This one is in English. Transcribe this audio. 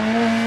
Oh.